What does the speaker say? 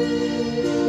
Música